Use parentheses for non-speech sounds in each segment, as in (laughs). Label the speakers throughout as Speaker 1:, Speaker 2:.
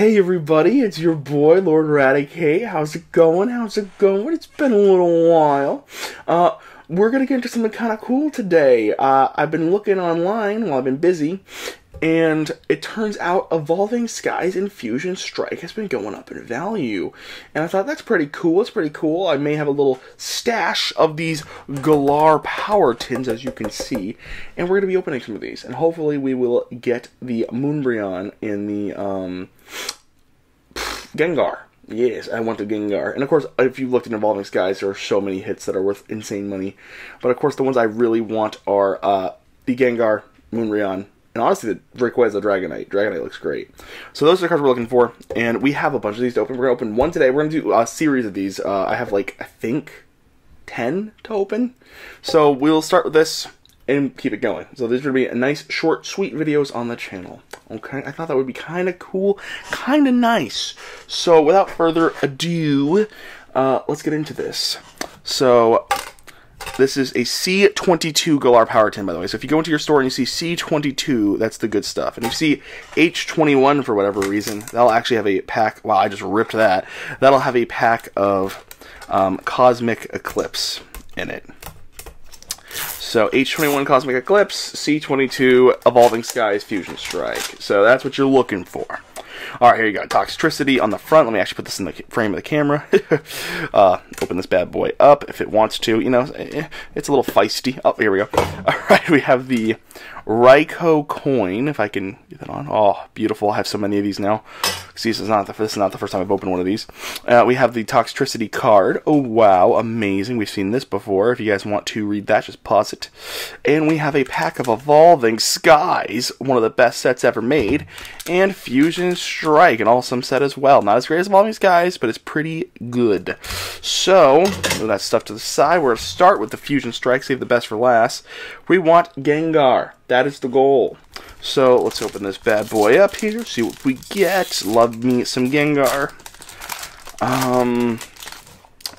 Speaker 1: Hey everybody, it's your boy Lord Raticate. How's it going? How's it going? It's been a little while. Uh, we're gonna get into something kind of cool today. Uh, I've been looking online while I've been busy, and it turns out Evolving Skies Infusion Strike has been going up in value. And I thought that's pretty cool. It's pretty cool. I may have a little stash of these Galar Power Tins, as you can see. And we're going to be opening some of these. And hopefully we will get the Moonbreon in the um, Gengar. Yes, I want the Gengar. And of course, if you looked at Evolving Skies, there are so many hits that are worth insane money. But of course, the ones I really want are uh, the Gengar, Moonbreon, and honestly, the Rayquaza Dragonite. Dragonite looks great. So those are the cards we're looking for, and we have a bunch of these to open. We're gonna open one today. We're gonna do a series of these. Uh, I have like I think ten to open. So we'll start with this and keep it going. So these are gonna be a nice, short, sweet videos on the channel. Okay, I thought that would be kind of cool, kind of nice. So without further ado, uh, let's get into this. So this is a C22 Galar Power Tin, by the way. So if you go into your store and you see C22, that's the good stuff. And if you see H21 for whatever reason, that'll actually have a pack. Wow, I just ripped that. That'll have a pack of um, Cosmic Eclipse in it. So H21 Cosmic Eclipse, C22 Evolving Skies Fusion Strike. So that's what you're looking for. All right, here you go. Toxtricity on the front. Let me actually put this in the frame of the camera. (laughs) uh, open this bad boy up if it wants to. You know, eh, it's a little feisty. Oh, here we go. (laughs) All right, we have the Raikou coin. If I can get that on. Oh, beautiful. I have so many of these now. See, this is not the, this is not the first time I've opened one of these. Uh, we have the Toxtricity card. Oh, wow. Amazing. We've seen this before. If you guys want to read that, just pause it. And we have a pack of Evolving Skies. One of the best sets ever made. And Fusion Strike. An awesome set as well. Not as great as Evolving Skies, but it's pretty good. So, move that stuff to the side. We're going to start with the Fusion Strike. Save the best for last. We want Gengar. That is the goal. So let's open this bad boy up here, see what we get. Love me some Gengar. Um,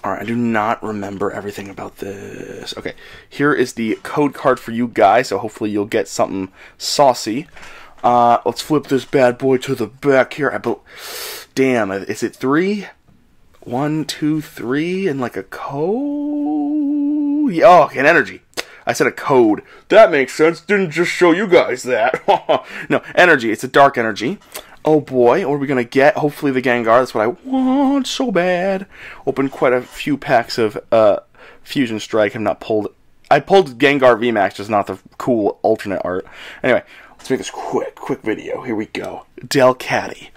Speaker 1: Alright, I do not remember everything about this. Okay, here is the code card for you guys, so hopefully you'll get something saucy. Uh, let's flip this bad boy to the back here. I be- Damn, is it three? One, two, three, and like a code? Yeah, oh, an energy. I said a code. That makes sense. Didn't just show you guys that. (laughs) no, energy. It's a dark energy. Oh boy, what are we gonna get? Hopefully the Gengar. That's what I want so bad. Opened quite a few packs of uh, Fusion Strike. I've not pulled. I pulled Gengar VMAX, just not the cool alternate art. Anyway, let's make this quick, quick video. Here we go. Delcatty.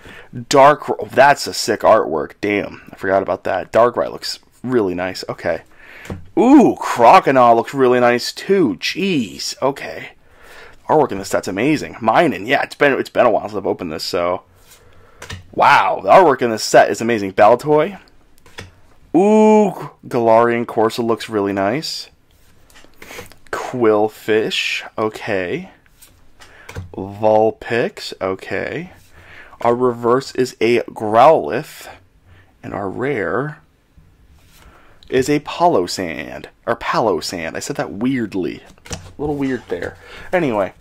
Speaker 1: Dark. Oh, that's a sick artwork. Damn, I forgot about that. Darkrai looks really nice. Okay. Ooh, Croconaw looks really nice too. Jeez. Okay. Artwork in this set's amazing. Mining, yeah, it's been it's been a while since I've opened this, so Wow, the artwork in this set is amazing. Baltoy. Ooh, Galarian Corsola looks really nice. Qwilfish, okay. Vulpix, okay. Our reverse is a Growlithe, and our rare is a Palossand. Or Palossand. I said that weirdly. A little weird there. Anyway,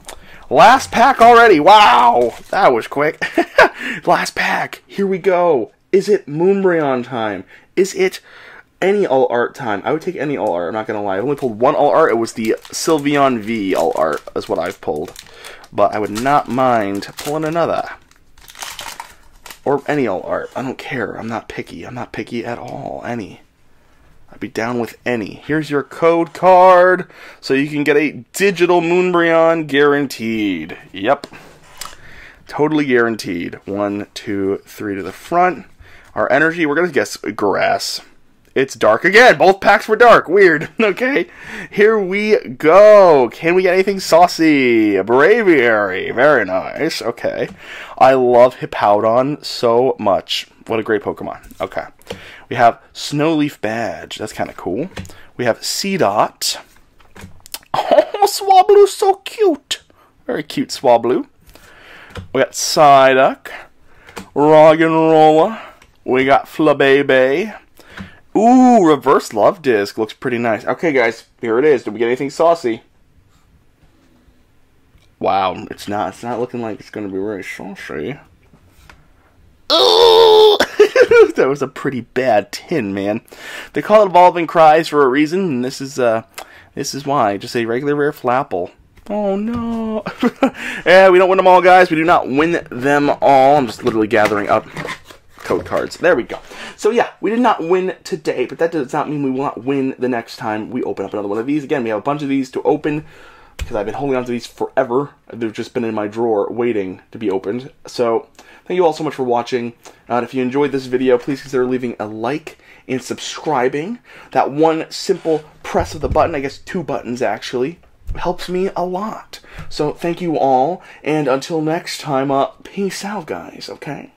Speaker 1: last pack already. Wow, that was quick. (laughs) last pack. Here we go. Is it Moonbreon time? Is it any all art time? I would take any all art. I'm not gonna lie. I've only pulled one all art. It was the Sylveon V all art. Is what I've pulled. But I would not mind pulling another. Or any all art. I don't care. I'm not picky. I'm not picky at all. Any. I'd be down with any. Here's your code card, so you can get a digital Moonbreon guaranteed. Yep. Totally guaranteed. One, two, three to the front. Our energy, we're going to guess grass. It's dark again. Both packs were dark. Weird. (laughs) Okay. Here we go. Can we get anything saucy? Braviary. Very nice. Okay. I love Hippowdon so much. What a great Pokemon. Okay. We have Snowleaf Badge. That's kind of cool. We have Seedot. (laughs) Oh, Swablu, so cute. Very cute Swablu. We got Psyduck. Roggenrola. We got Flabebe. Ooh, reverse Luvdisc looks pretty nice. Okay, guys, here it is. Did we get anything saucy? Wow, it's not. It's not looking like it's going to be very saucy. Ooh! (laughs) that was a pretty bad tin, man. They call it Evolving Cries for a reason, and this is uh, this is why. Just a regular rare Flapple. Oh no! (laughs) yeah, we don't win them all, guys. We do not win them all. I'm just literally gathering up code cards. There we go. So yeah, we did not win today, but that does not mean we will not win the next time we open up another one of these. Again, we have a bunch of these to open because I've been holding on to these forever. They've just been in my drawer waiting to be opened. So thank you all so much for watching. Uh, if you enjoyed this video, please consider leaving a like and subscribing. That one simple press of the button, I guess two buttons actually, helps me a lot. So thank you all, and until next time, uh, peace out, guys, okay?